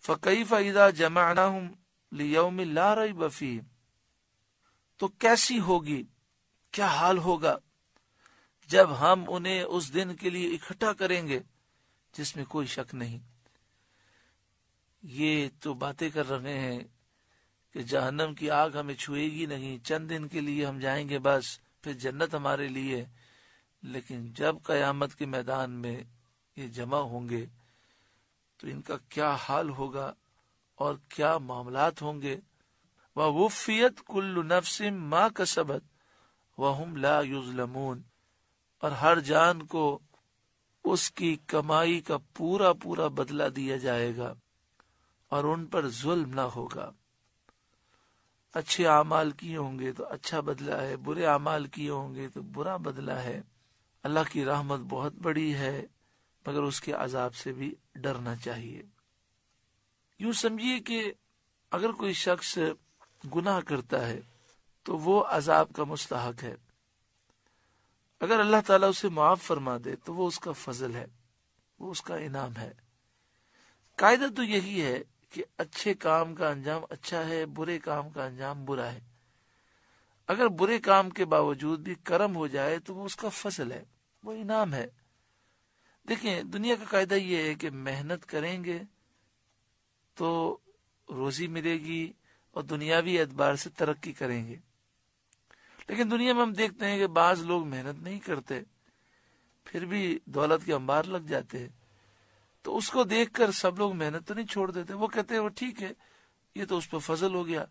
फ़कई फ़ैदा जमाना लियौम ला रही बफी तो कैसी होगी? क्या हाल होगा? जब हम उन्हें उस दिन के लिए इकट्ठा करेंगे, जिसमें कोई शक नहीं। ये तो बातें कर रहे हैं कि जहन्नम की आग हमें छुएगी नहीं। चंद दिन के लिए हम जाएँगे बस, फिर जन्नत हमारे लिए। लेकिन जब कयामत के मैदान में ये जमा होंगे तो इनका क्या हाल होगा और क्या मामलात होंगे? वफ़ियत कुल्लु नफसिम माँ कसबत वह ला और हर जान को उसकी कमाई का पूरा पूरा बदला दिया जाएगा और उन पर जुल्म ना होगा। अच्छे अमाल किए होंगे तो अच्छा बदला है, बुरे अमाल किए होंगे तो बुरा बदला है। अल्लाह की रहमत बहुत बड़ी है। मगर उसके अजाब से भी डरना चाहिए। यूँ समझिए कि अगर कोई शख्स गुनाह करता है तो वो अजाब का मुस्तक है। अगर अल्लाह ताला उसे माफ़ फरमा दे तो वो उसका फजल है, वो उसका इनाम है। कायदा तो यही है कि अच्छे काम का अंजाम अच्छा है, बुरे काम का अंजाम बुरा है। अगर बुरे काम के बावजूद भी कर्म हो जाए तो वो उसका फ़सल है, वो इनाम है। देखिए, दुनिया का कायदा ये है कि मेहनत करेंगे तो रोजी मिलेगी और दुनियावी एतबार से तरक्की करेंगे। लेकिन दुनिया में हम देखते हैं कि बाज लोग मेहनत नहीं करते, फिर भी दौलत के अंबार लग जाते हैं। तो उसको देखकर सब लोग मेहनत तो नहीं छोड़ देते। वो कहते हैं, वो ठीक है, ये तो उस पर फजल हो गया।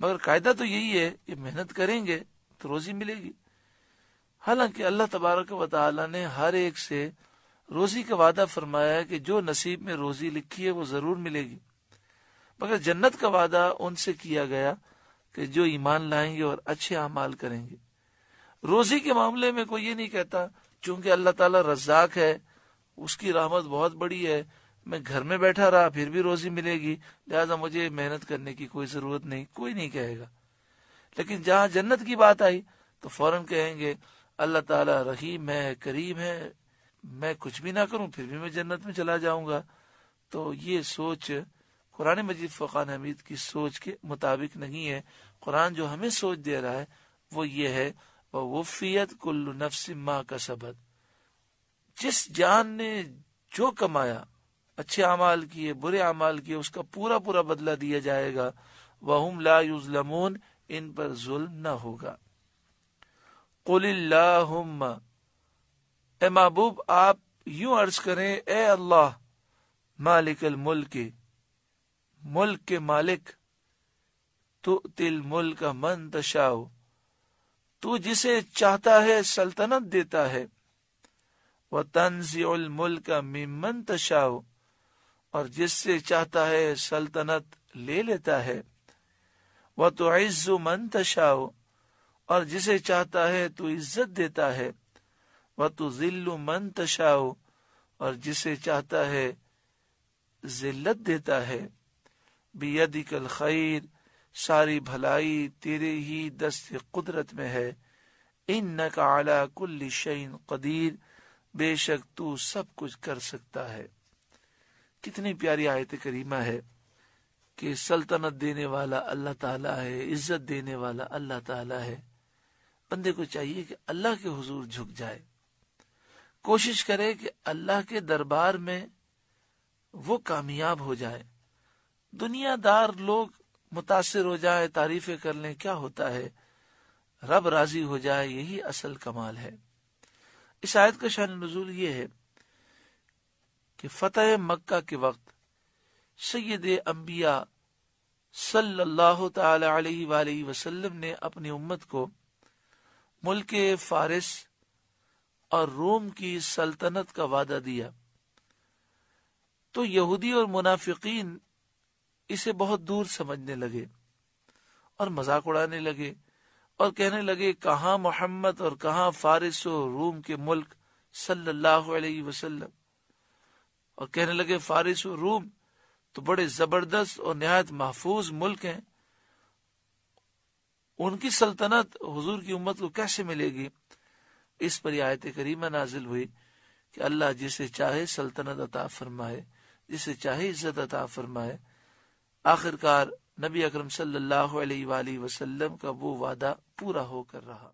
मगर कायदा तो यही है कि मेहनत करेंगे तो रोजी मिलेगी। हालाँकि अल्लाह तबारक वाली ने हर एक से रोजी का वादा फरमाया कि जो नसीब में रोजी लिखी है, वो ज़रूर मिलेगी। मगर जन्नत का वादा उनसे किया गया कि जो ईमान लाएँगे और अच्छे अमाल करेंगे। रोजी के मामले में कोई ये नहीं कहता, चूँकि अल्लाह ताला रज्जाक है, उसकी रहमत बहुत बड़ी है, मैं घर में बैठा रहा, फिर भी रोजी मिलेगी, लिहाजा मुझे मेहनत करने की कोई ज़रूरत नहीं। कोई नहीं कहेगा। लेकिन जहाँ जन्नत की बात आई तो फ़ौरन कहेंगे, अल्लाह ताला रहीम है, करीम है मैं कुछ भी ना करूँ, फिर भी मैं जन्नत में चला जाऊँगा। तो ये सोच कुरान मजीद फ़ुकान हमीद की सोच के मुताबिक नहीं है। कुरान जो हमें सोच दे रहा है, वो ये है वफियत कुल्लु नफसिमा का सबद जिस जान ने जो कमाया, अच्छे अमाल किए, बुरे अमाल किए, उसका पूरा पूरा बदला दिया जाएगा। वह ला युजलमून, इन पर जुल्म न होगा। कुल्लाहुम्मा ए महबूब, आप यूँ अर्ज़ करें, ए अल्लाह मालिक मुल्क मुल्क के मालिक तो तिल मुल्क मन तशाओ, तू जिसे चाहता है सल्तनत देता है वह तंजील मुल्क मिमन तशाओ, और जिससे चाहता है सल्तनत ले लेता है वह तो मन तशाओ, और जिसे चाहता है तो इज़्ज़त देता है। वह तो जिल्लु मन तशाओ, और जिसे चाहता है, जिल्लत देता है। बियदिकल खैर, सारी भलाई तेरे ही दस्त कुदरत में है। इन न का आला कुल्ली शैन कदीर, बेशक तू सब कुछ कर सकता है। कितनी प्यारी आयत करीमा है कि सल्तनत देने वाला अल्लाह ताला है, इज़्ज़त देने वाला अल्लाह ताला है। बंदे को चाहिए कि अल्लाह के हुजूर झुक जाए। कोशिश करे कि अल्लाह के दरबार में वो कामयाब हो जाए। दुनियादार लोग मुतासर हो जाए, तारीफें कर लें, क्या होता है? रब राज़ी हो जाए, यही असल कमाल है। इस आयत का शान नजूल ये है कि फतेह मक्का के वक्त सैद अंबिया सल्लल्लाहु अलैहि वसल्लम ने अपनी उम्मत को मुल्क फारिस और रोम की सल्तनत का वादा दिया। तो यहूदी और मुनाफिकीन इसे बहुत दूर समझने लगे और मज़ाक उड़ाने लगे और कहने लगे, कहा मोहम्मद और कहा फारिस और रूम के मुल्क सल्लल्लाहु अलैहि वसल्लम? और कहने लगे, फारिस और रूम तो बड़े ज़बरदस्त और नहायत महफूज मुल्क हैं। उनकी सल्तनत हुजूर की उम्मत को कैसे मिलेगी? इस पर आयत करीमा नाजिल हुई कि अल्लाह जिसे चाहे सल्तनत अता फरमाए, जिसे चाहे इज़्ज़त अता फरमाए, आखिरकार नबी अक्रम सल्लल्लाहु अलैहि वसल्लम का वो वादा पूरा होकर रहा।